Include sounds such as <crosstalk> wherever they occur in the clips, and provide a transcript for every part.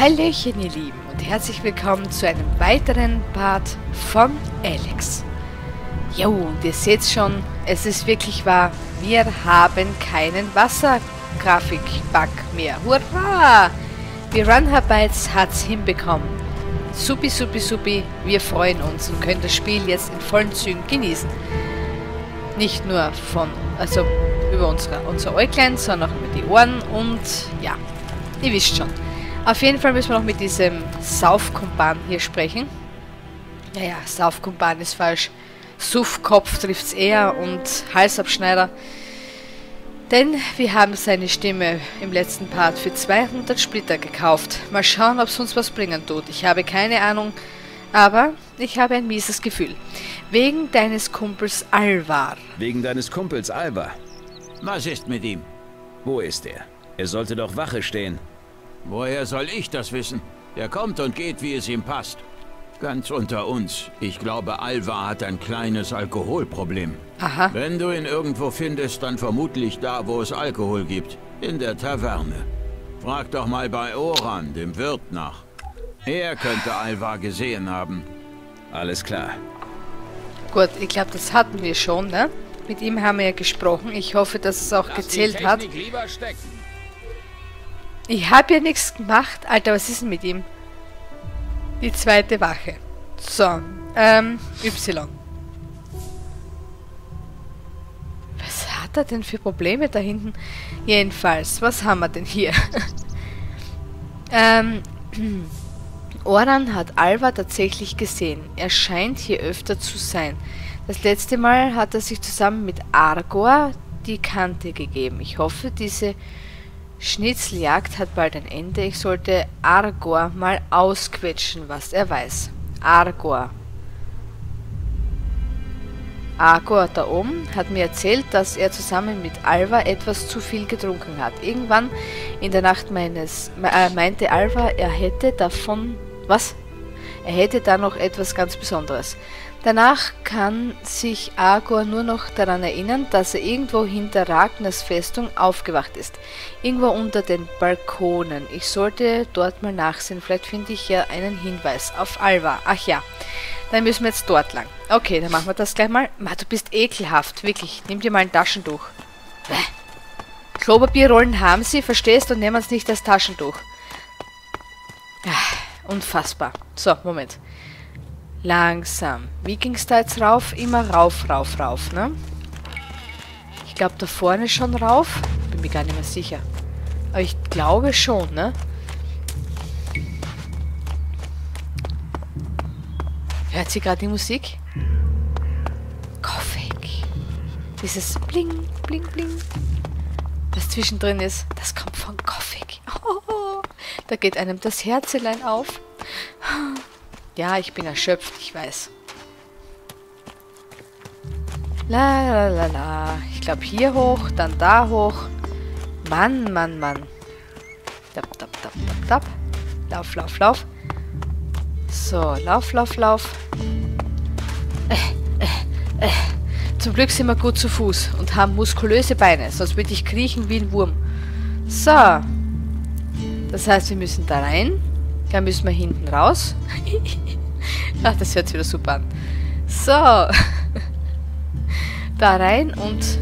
Hallöchen ihr Lieben und herzlich willkommen zu einem weiteren Part von Alex. Jo, und ihr seht schon, es ist wirklich wahr, wir haben keinen Wassergrafik-Bug mehr. Hurra! Piranha Bytes hat's hinbekommen. Supi, supi, supi, wir freuen uns und können das Spiel jetzt in vollen Zügen genießen. Nicht nur von, also über unsere, unser Äuglein, sondern auch über die Ohren und ja, ihr wisst schon. Auf jeden Fall müssen wir noch mit diesem Saufkumpan hier sprechen. Naja, Saufkumpan ist falsch. Suffkopf trifft es eher und Halsabschneider. Denn wir haben seine Stimme im letzten Part für 200 Splitter gekauft. Mal schauen, ob es uns was bringen tut. Ich habe keine Ahnung, aber ich habe ein mieses Gefühl. Wegen deines Kumpels Alvar. Wegen deines Kumpels Alvar. Was ist mit ihm? Wo ist er? Er sollte doch Wache stehen. Woher soll ich das wissen? Er kommt und geht, wie es ihm passt. Ganz unter uns. Ich glaube, Alva hat ein kleines Alkoholproblem. Aha. Wenn du ihn irgendwo findest, dann vermutlich da, wo es Alkohol gibt. In der Taverne. Frag doch mal bei Oran, dem Wirt, nach. Er könnte Alva gesehen haben. Alles klar. Gut, ich glaube, das hatten wir schon, ne? Mit ihm haben wir ja gesprochen. Ich hoffe, dass es auch Lass gezählt hat. Ich habe ja nichts gemacht. Alter, was ist denn mit ihm? Die zweite Wache. So, ähm, Y. Was hat er denn für Probleme da hinten? Jedenfalls, was haben wir denn hier? <laughs> ähm, <clears throat> Oran hat Alva tatsächlich gesehen. Er scheint hier öfter zu sein. Das letzte Mal hat er sich zusammen mit Argor die Kante gegeben. Ich hoffe, diese Schnitzeljagd hat bald ein Ende. Ich sollte Argor mal ausquetschen, was er weiß. Argor. Argor da oben hat mir erzählt, dass er zusammen mit Alva etwas zu viel getrunken hat. Irgendwann in der Nacht meines äh, meinte Alva, er hätte davon was? Er hätte da noch etwas ganz Besonderes. Danach kann sich Argor nur noch daran erinnern, dass er irgendwo hinter Ragnars Festung aufgewacht ist. Irgendwo unter den Balkonen. Ich sollte dort mal nachsehen. Vielleicht finde ich ja einen Hinweis auf Alva. Ach ja, dann müssen wir jetzt dort lang. Okay, dann machen wir das gleich mal. Ma, du bist ekelhaft, wirklich. Nimm dir mal ein Taschentuch. Bäh. Klopapierrollen haben sie, verstehst, und nehmen uns nicht das Taschentuch. Ah, Unfassbar. So, Moment. Langsam. Wie ging's da jetzt rauf? Immer rauf, rauf, rauf, ne? Ich glaube, da vorne schon rauf. Bin mir gar nicht mehr sicher. Aber ich glaube schon, ne? Hört sie gerade die Musik? Koffig. Dieses Bling, Bling, Bling. Was zwischendrin ist, das kommt von Koffig. <laughs> Oh, da geht einem das Herzelein auf. Ja, ich bin erschöpft, ich weiß. La la la la. Ich glaube hier hoch, dann da hoch. Mann, Mann, Mann. Tap, tap, tap, tap, tap. Lauf, lauf, lauf. So, lauf, lauf, lauf. Äh, äh, äh. Zum Glück sind wir gut zu Fuß und haben muskulöse Beine, sonst würde ich kriechen wie ein Wurm. So. Das heißt, wir müssen da rein. Dann müssen wir hinten raus. <laughs> Ach, <laughs> das hört sich wieder super an. So. <laughs> da rein und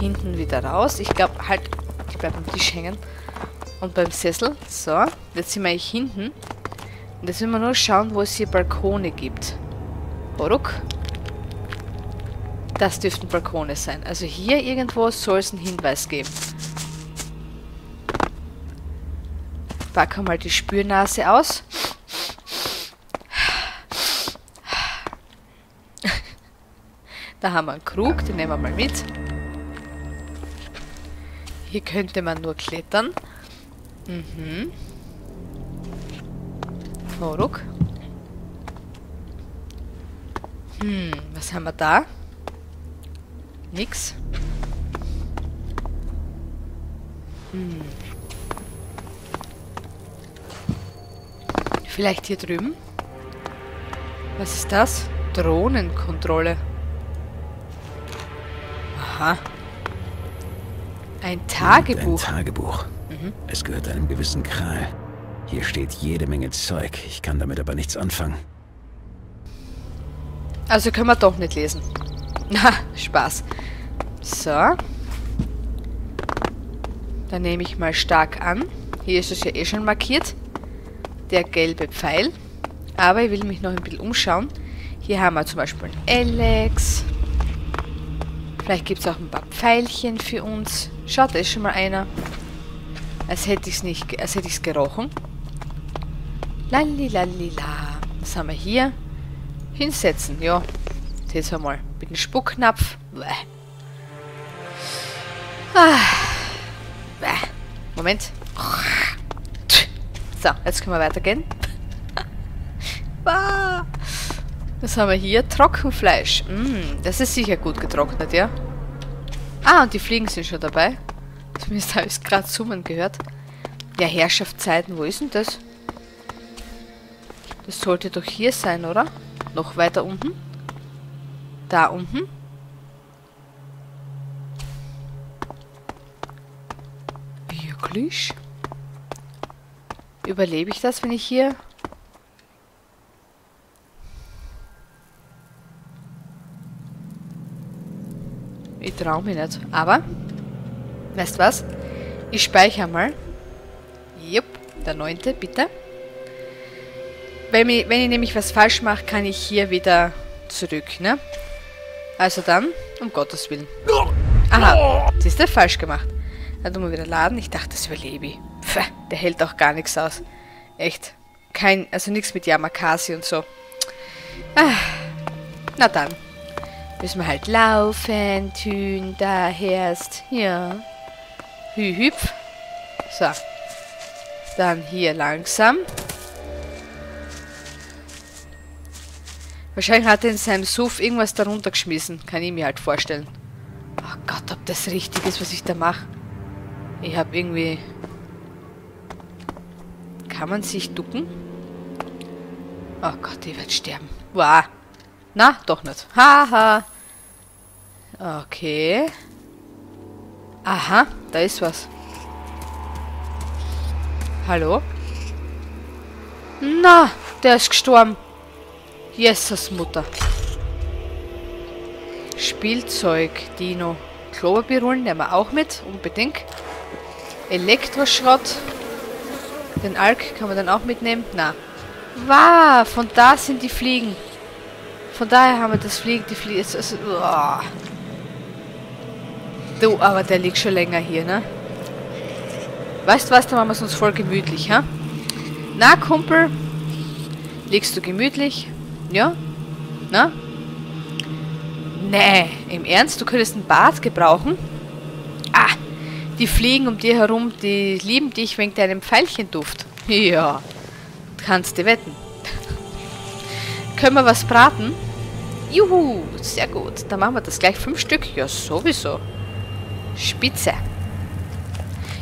hinten wieder raus. Ich glaube halt, ich bleibe am Tisch hängen. Und beim Sessel. So. Jetzt sind wir eigentlich hinten. Und jetzt müssen wir nur schauen, wo es hier Balkone gibt. Boruk. Das dürften Balkone sein. Also hier irgendwo soll es einen Hinweis geben. Packe mal die Spürnase aus. Da haben wir einen Krug, den nehmen wir mal mit. Hier könnte man nur klettern. Mhm. Oh, ruck. Hm, was haben wir da? Nix. Hm. Vielleicht hier drüben? Was ist das? Drohnenkontrolle. Aha. Ein Tagebuch. Ein Tagebuch. Es gehört einem gewissen Kral. Hier steht jede Menge Zeug. Ich kann damit aber nichts anfangen. Also können wir doch nicht lesen. Na, Spaß. So. Dann nehme ich mal stark an. Hier ist es ja eh schon markiert. Der gelbe Pfeil. Aber ich will mich noch ein bisschen umschauen. Hier haben wir zum Beispiel Alex. Vielleicht gibt es auch ein paar Pfeilchen für uns. Schaut, da ist schon mal einer. Als hätte ich es nicht, als hätte ich es gerochen. Lalilalila. Was haben wir hier? Hinsetzen, ja. Jetzt einmal mit dem Spucknapf. Bäh. Ah. Bäh. Moment. So, jetzt können wir weitergehen. <laughs> ah. Was haben wir hier? Trockenfleisch. Mm, das ist sicher gut getrocknet, ja? Ah, und die Fliegen sind schon dabei. Zumindest habe ich es gerade summen gehört. Ja, Herrschaftszeiten, wo ist denn das? Das sollte doch hier sein, oder? Noch weiter unten? Da unten? Wirklich? Überlebe ich das, wenn ich hier... Ich traue mich nicht. Aber, weißt was? Ich speichere mal. Jupp, der neunte, bitte. Wenn ich, wenn ich nämlich was falsch mache, kann ich hier wieder zurück, ne? Also dann, um Gottes Willen. Aha, das ist der falsch gemacht. Dann tun wir wieder laden. Ich dachte, das überlebe ich. Pfeh, der hält auch gar nichts aus. Echt. Kein, also nichts mit Yamakasi und so. Ah, na dann. Müssen wir halt laufen, tun, da herst. Ja. Hü, hüpf. So. Dann hier langsam. Wahrscheinlich hat er in seinem Suff irgendwas darunter geschmissen. Kann ich mir halt vorstellen. Oh Gott, ob das richtig ist, was ich da mache. Ich habe irgendwie... Kann man sich ducken? Oh Gott, ich werde sterben. Wow. Na, doch nicht. Haha. Okay. Aha, da ist was. Hallo? Na, der ist gestorben. Jesus Mutter. Spielzeug, Dino. Klopapier nehmen wir auch mit, unbedingt. Elektroschrott. Den Alk kann man dann auch mitnehmen. Na. Wow, von da sind die Fliegen. Von daher haben wir das Fliegen, die Fliegen. Also, oh. Du, aber der liegt schon länger hier, ne? Weißt du was, da machen wir es uns voll gemütlich, ha? Na, Kumpel? Liegst du gemütlich? Ja? Na? Nee, im Ernst? Du könntest ein Bad gebrauchen? Ah, die fliegen um dir herum, die lieben dich wegen deinem Pfeilchenduft. <laughs> Ja, kannst du wetten. <laughs> Können wir was braten? Juhu, sehr gut. Dann machen wir das gleich fünf Stück. Ja, sowieso. Spitze.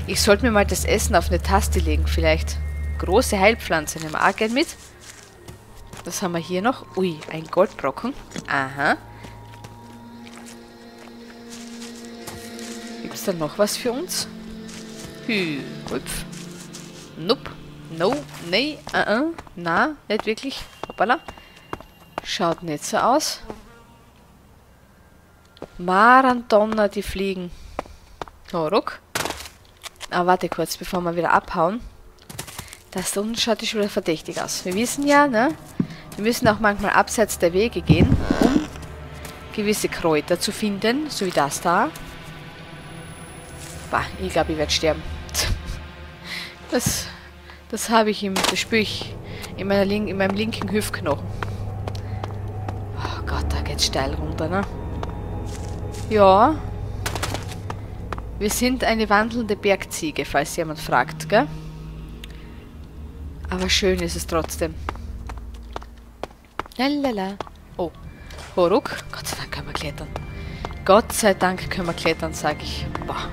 Ich sollte mir mal das Essen auf eine Taste legen, vielleicht. Große Heilpflanze nehmen wir auch gern mit. Was haben wir hier noch? Ui, ein Goldbrocken. Aha. Gibt es da noch was für uns? Hü, hüpf. Nope. No, nee, uh -uh. na, nicht wirklich. Hoppala. Schaut nicht so aus. Marandonner, die fliegen. Oh, ruck. Ah, warte kurz, bevor wir wieder abhauen. Das da unten schaut schon wieder verdächtig aus. Wir wissen ja, ne? Wir müssen auch manchmal abseits der Wege gehen, um gewisse Kräuter zu finden, so wie das da. Bah, ich glaube, ich werde sterben. <laughs> Das, das habe ich im, das spüre ich in, meiner Link, in meinem linken Hüftknochen. Oh Gott, da geht's steil runter, ne? Ja. Wir sind eine wandelnde Bergziege, falls jemand fragt, gell? Aber schön ist es trotzdem. Lalala. Oh. Horuk. Gott sei Dank können wir klettern. Gott sei Dank können wir klettern, sage ich. Boah.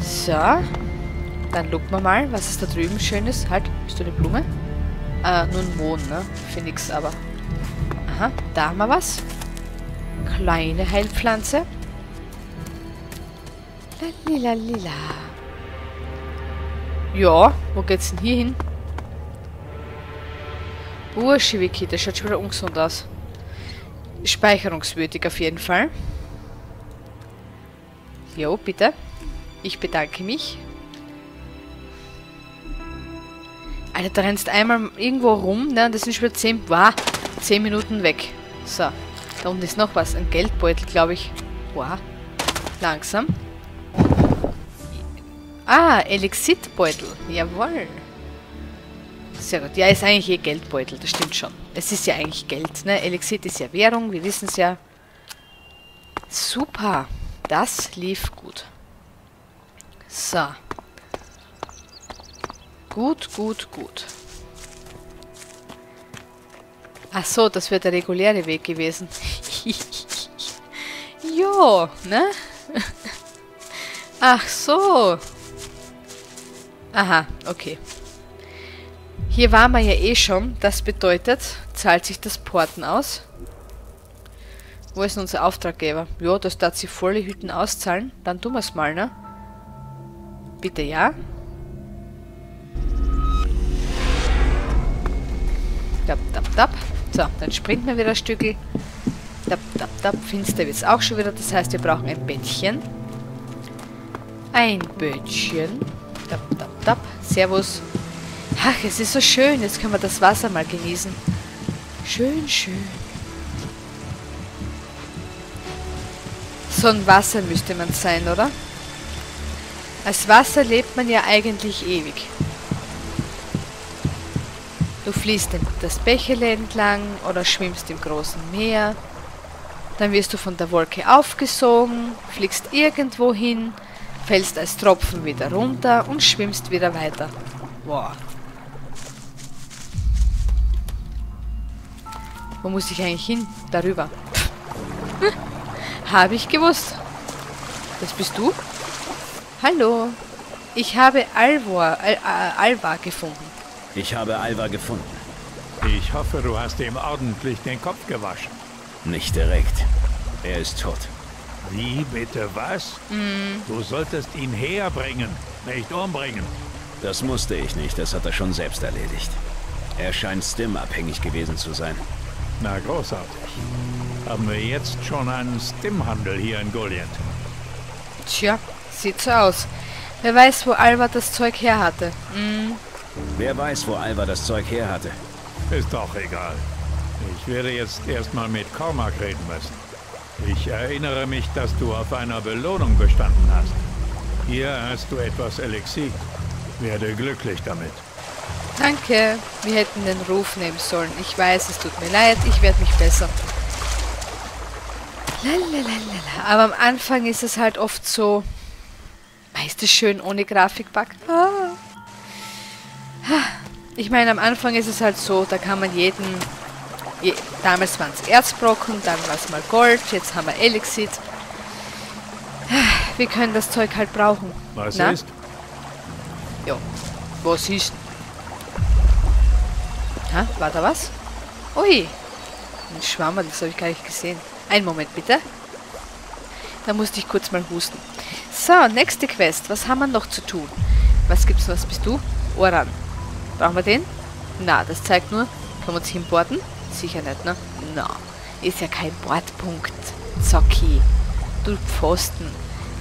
So. Dann gucken wir mal, was es da drüben Schönes. Halt, bist du eine Blume? Äh, nur ein Mohn, ne? Für nix, aber... Aha, da haben wir was. Kleine Heilpflanze. Lalila. Ja, wo geht's denn hier hin? Burschewiki, das schaut schon wieder ungesund aus. Speicherungswürdig auf jeden Fall. Jo, bitte. Ich bedanke mich. Alter, da rennst einmal irgendwo rum, ne? Und das sind schon wieder 10, wow, 10 Minuten weg. So. Da unten ist noch was. Ein Geldbeutel, glaube ich. Wow. Langsam. Ah, Elixitbeutel. Jawohl. Sehr gut. Ja, ist eigentlich eh Geldbeutel, das stimmt schon. Es ist ja eigentlich Geld, ne? Elixit ist ja Währung, wir wissen es ja. Super. Das lief gut. So. Gut, gut, gut. Ach so, das wäre der reguläre Weg gewesen. <laughs> jo, ne? <laughs> Ach so. Aha, okay. Hier waren wir ja eh schon. Das bedeutet, zahlt sich das Porten aus. Wo ist unser Auftraggeber? Ja, das darf sie volle Hüten auszahlen. Dann tun wir es mal, ne? Bitte, ja? Dab, dab, dab. So, dann springt man wieder ein Stückel. Dab, dab, dab. Finster wird es auch schon wieder. Das heißt, wir brauchen ein Bettchen. Ein Bettchen. Dab, dab, dab. Servus. Ach, es ist so schön. Jetzt können wir das Wasser mal genießen. Schön, schön. So ein Wasser müsste man sein, oder? Als Wasser lebt man ja eigentlich ewig. Du fließt das Bächele entlang oder schwimmst im großen Meer. Dann wirst du von der Wolke aufgesogen, fliegst irgendwo hin, fällst als Tropfen wieder runter und schwimmst wieder weiter. Wow. Wo muss ich eigentlich hin? Darüber. habe ich gewusst. Das bist du? Hallo. Ich habe Alvor, Al, Al, Alva gefunden. Ich habe Alva gefunden. Ich hoffe, du hast ihm ordentlich den Kopf gewaschen. Nicht direkt. Er ist tot. Wie bitte was? Mm. Du solltest ihn herbringen, nicht umbringen. Das musste ich nicht, das hat er schon selbst erledigt. Er scheint Stim abhängig gewesen zu sein. Na, großartig. Haben wir jetzt schon einen Stim-Handel hier in Goliath? Tja, sieht so aus. Wer weiß, wo Alva das Zeug her hatte. Mm. Wer weiß, wo Alva das Zeug her hatte. Ist doch egal. Ich werde jetzt erstmal mit Cormac reden müssen. Ich erinnere mich, dass du auf einer Belohnung bestanden hast. Hier hast du etwas Elixier. Werde glücklich damit. Danke. Wir hätten den Ruf nehmen sollen. Ich weiß, es tut mir leid. Ich werde mich besser. Lalalala. Aber am Anfang ist es halt oft so... Ist es schön ohne Grafikbug? Ah. Ich meine, am Anfang ist es halt so, da kann man jeden... Je, damals waren es Erzbrocken, dann war es mal Gold, jetzt haben wir Elixit. Wir können das Zeug halt brauchen. Was Na? ist? Jo. Was ist? Ha, war da was? Ui. Ein Schwammer, das habe ich gar nicht gesehen. Einen Moment bitte. Da musste ich kurz mal husten. So, nächste Quest. Was haben wir noch zu tun? Was gibt's? Was bist du? Oran. Brauchen wir den? Na, das zeigt nur, können wir uns hinboarden? Sicher nicht, ne? Na, ist ja kein Bordpunkt. Zocki. Du Pfosten.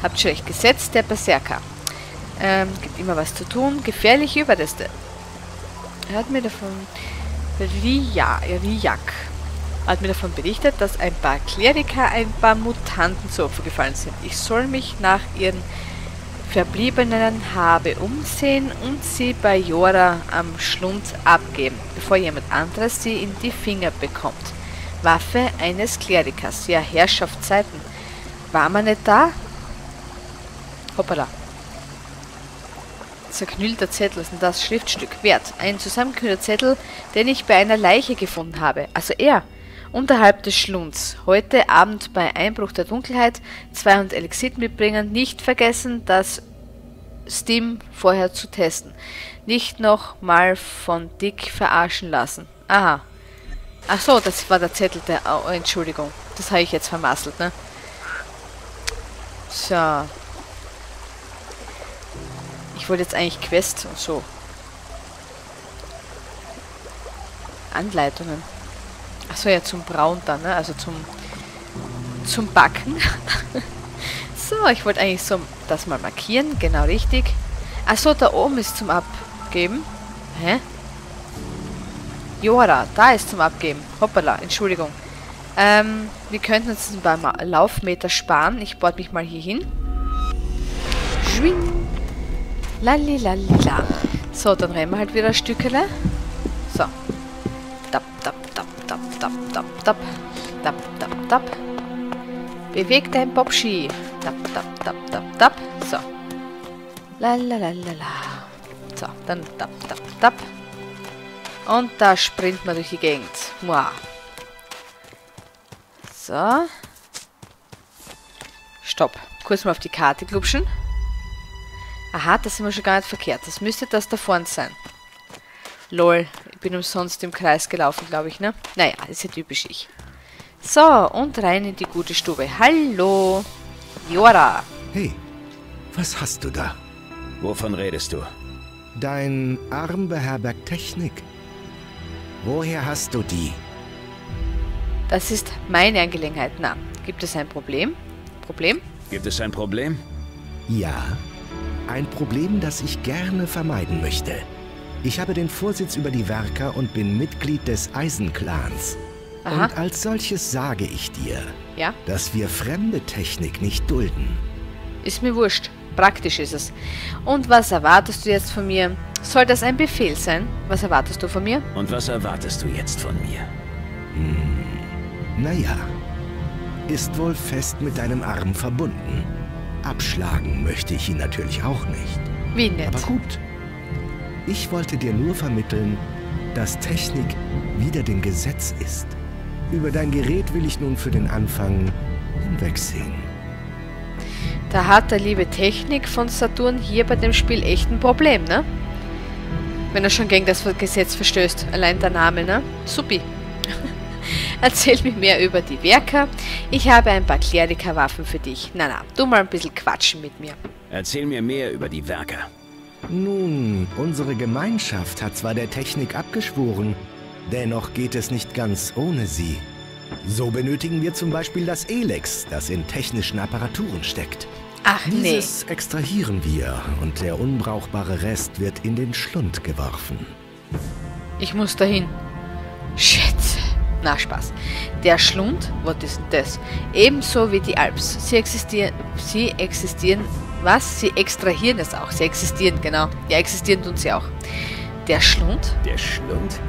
Habt schon recht gesetzt, der Berserker. Ähm, gibt immer was zu tun. Gefährliche Überreste. Er hat mir davon... Ria, Riak hat mir davon berichtet, dass ein paar Kleriker ein paar Mutanten zu Opfer gefallen sind. Ich soll mich nach ihren Verbliebenen habe umsehen und sie bei Jora am Schlund abgeben, bevor jemand anderes sie in die Finger bekommt. Waffe eines Klerikers. Ja, Herrschaftszeiten. War man nicht da? Hoppala. Zerknüllter Zettel ist das Schriftstück. Wert. Ein zusammengeknüllter Zettel, den ich bei einer Leiche gefunden habe. Also er. Unterhalb des Schlunds. Heute Abend bei Einbruch der Dunkelheit 200 Elixit mitbringen. Nicht vergessen, das Steam vorher zu testen. Nicht noch mal von Dick verarschen lassen. Aha. Ach so, das war der Zettel der... Oh, Entschuldigung. Das habe ich jetzt vermasselt, ne? So. Ich wollte jetzt eigentlich Quest und so. Anleitungen. Achso, ja, zum Brauen dann, ne? Also zum, zum Backen. <laughs> so, ich wollte eigentlich so das mal markieren. Genau richtig. Achso, da oben ist zum Abgeben. Hä? Jora, da ist zum Abgeben. Hoppala, Entschuldigung. Ähm, wir könnten uns ein paar Laufmeter sparen. Ich bohre mich mal hier hin. Schwing. Lalilalila. So, dann rennen wir halt wieder ein Stückele. So. Tap, tap, tap, tap, tap, tap, tap. Tap, tap, tap. Beweg dein Bobski. Tap, tap, tap, tap, tap. So. Lalalala. So, dann tap, tap, tap. Und da springt man durch die Gegend. Wow. So. Stopp. Kurz mal auf die Karte klupschen. Aha, das sind wir schon gar nicht verkehrt. Das müsste das da vorne sein. Lol, ich bin umsonst im Kreis gelaufen, glaube ich, ne? Naja, ist ja typisch ich. So, und rein in die gute Stube. Hallo, Jora. Hey, was hast du da? Wovon redest du? Dein Arm beherbergt Technik. Woher hast du die? Das ist meine Angelegenheit. Na, gibt es ein Problem? Problem? Gibt es ein Problem? Ja, ein Problem, das ich gerne vermeiden möchte. Ich habe den Vorsitz über die Werker und bin Mitglied des Eisenclans. Aha. Und als solches sage ich dir, Ja, dass wir fremde Technik nicht dulden. ist mir wurscht. Praktisch ist es. Und was erwartest du jetzt von mir? Soll das ein Befehl sein? Was erwartest du von mir? Und was erwartest du jetzt von mir? Naja, ist wohl fest mit deinem Arm verbunden. Abschlagen möchte ich ihn natürlich auch nicht. Wie nett. Aber gut. Ich wollte dir nur vermitteln, dass Technik wieder dem Gesetz ist. Über dein Gerät will ich nun für den Anfang hinwegsehen. Da hat der liebe Technik von Saturn hier bei dem Spiel echt ein Problem, ne? Wenn er schon gegen das Gesetz verstößt. Allein der Name, ne? Supi. <laughs> Erzähl mir mehr über die Werker. Ich habe ein paar Klerika-Waffen für dich. Na, na, du mal ein bisschen quatschen mit mir. Erzähl mir mehr über die Werker. Nun, unsere Gemeinschaft hat zwar der Technik abgeschworen, dennoch geht es nicht ganz ohne sie. So benötigen wir zum Beispiel das Elex, das in technischen Apparaturen steckt. Ach nee. Dieses extrahieren wir und der unbrauchbare Rest wird in den Schlund geworfen. Ich muss dahin. Schätze. Na, Spaß. Der Schlund, was ist denn das? Ebenso wie die Alps. Sie existieren, sie existieren, was? Sie extrahieren es auch. Sie existieren, genau. Ja, existieren tun sie auch. Der Schlund? Der Schlund?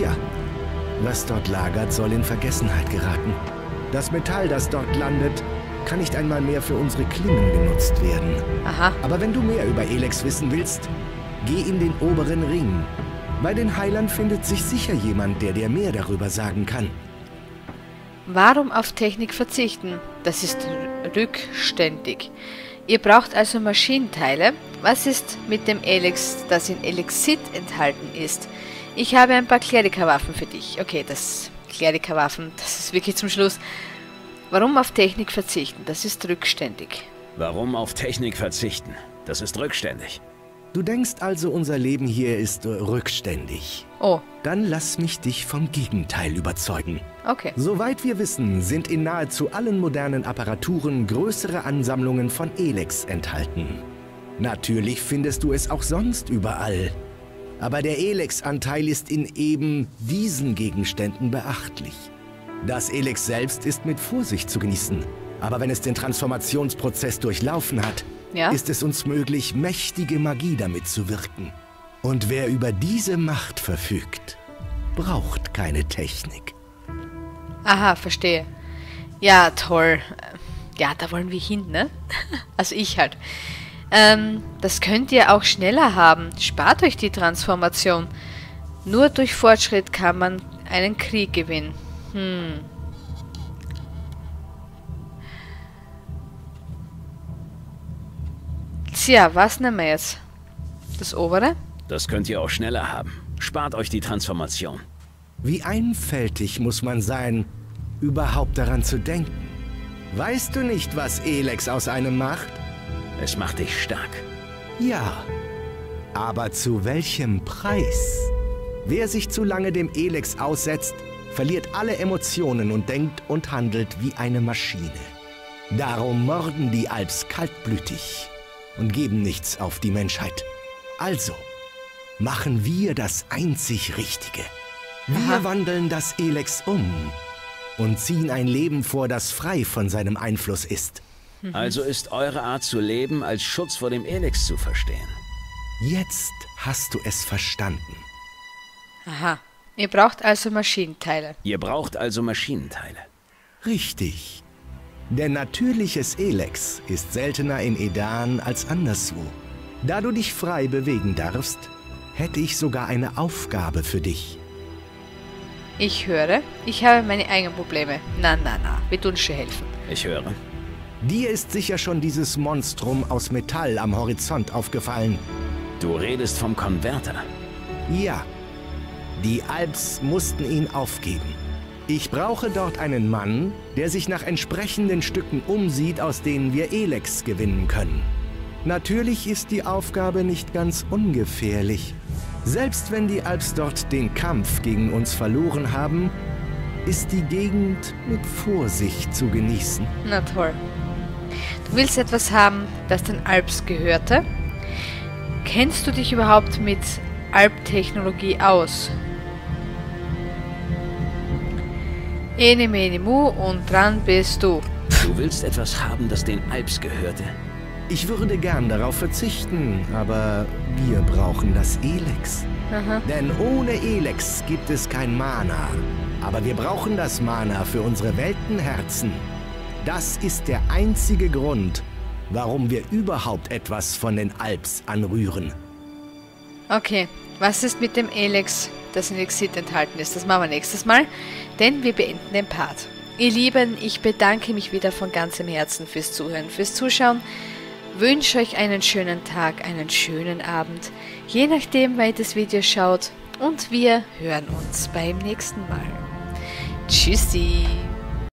Ja, was dort lagert, soll in Vergessenheit geraten. Das Metall, das dort landet, kann nicht einmal mehr für unsere Klingen genutzt werden. Aha. Aber wenn du mehr über Elex wissen willst, geh in den oberen Ring. Bei den Heilern findet sich sicher jemand, der dir mehr darüber sagen kann. Warum auf Technik verzichten? Das ist rückständig. Ihr braucht also Maschinenteile. Was ist mit dem Elex, das in Elixit enthalten ist? Ich habe ein paar Klerika-Waffen für dich. Okay, das Klerika-Waffen, das ist wirklich zum Schluss. Warum auf Technik verzichten? Das ist rückständig. Warum auf Technik verzichten? Das ist rückständig. Du denkst also, unser Leben hier ist rückständig. Oh, Dann lass mich dich vom Gegenteil überzeugen. okay. Soweit wir wissen, sind in nahezu allen modernen Apparaturen größere Ansammlungen von Elex enthalten. Natürlich findest du es auch sonst überall. Aber der Elex-Anteil ist in eben diesen Gegenständen beachtlich. Das Elex selbst ist mit Vorsicht zu genießen. Aber wenn es den Transformationsprozess durchlaufen hat, Ja? ist es uns möglich, mächtige Magie damit zu wirken. Und wer über diese Macht verfügt, braucht keine Technik. Aha, verstehe. Ja, toll. Ja, da wollen wir hin, ne? <laughs> Also ich halt. Ähm, das könnt ihr auch schneller haben. Spart euch die Transformation. Nur durch Fortschritt kann man einen Krieg gewinnen. Hm. Tja, was nehmen wir jetzt? Das obere? Das könnt ihr auch schneller haben. Spart euch die Transformation. Wie einfältig muss man sein, überhaupt daran zu denken? Weißt du nicht, was Elex aus einem macht? Es macht dich stark. Ja, Aber zu welchem Preis? Wer sich zu lange dem Elex aussetzt, verliert alle Emotionen und denkt und handelt wie eine Maschine. Darum morden die Alps kaltblütig und geben nichts auf die Menschheit. Also, machen wir das einzig Richtige. Wir Aha. wandeln das Elex um und ziehen ein Leben vor, das frei von seinem Einfluss ist. Also ist eure Art zu leben als Schutz vor dem Elex zu verstehen. Jetzt hast du es verstanden. Aha. Ihr braucht also Maschinenteile. Ihr braucht also Maschinenteile. Richtig. Denn natürliches Elex ist seltener in Edan als anderswo. Da du dich frei bewegen darfst, hätte ich sogar eine Aufgabe für dich. Ich höre, ich habe meine eigenen Probleme. Na, na, na, wir tun schon helfen. Ich höre. Dir ist sicher schon dieses Monstrum aus Metall am Horizont aufgefallen. Du redest vom Konverter. Ja, die Alps mussten ihn aufgeben. Ich brauche dort einen Mann, der sich nach entsprechenden Stücken umsieht, aus denen wir Elex gewinnen können. Natürlich ist die Aufgabe nicht ganz ungefährlich. Selbst wenn die Alps dort den Kampf gegen uns verloren haben, ist die Gegend mit Vorsicht zu genießen. Na toll. Du willst etwas haben, das den Alps gehörte? Kennst du dich überhaupt mit Alptechnologie aus? Ene mene mu und dran bist du. Du willst etwas haben, das den Alps gehörte. Ich würde gern darauf verzichten, aber wir brauchen das Elex. Aha. Denn ohne Elex gibt es kein Mana. Aber wir brauchen das Mana für unsere Weltenherzen. Das ist der einzige Grund, warum wir überhaupt etwas von den Alps anrühren. Okay, was ist mit dem Elex, das in Exit enthalten ist? Das machen wir nächstes Mal, denn wir beenden den Part. Ihr Lieben, ich bedanke mich wieder von ganzem Herzen fürs Zuhören, fürs Zuschauen. Wünsche euch einen schönen Tag, einen schönen Abend, je nachdem, wann ihr das Video schaut. Und wir hören uns beim nächsten Mal. Tschüssi!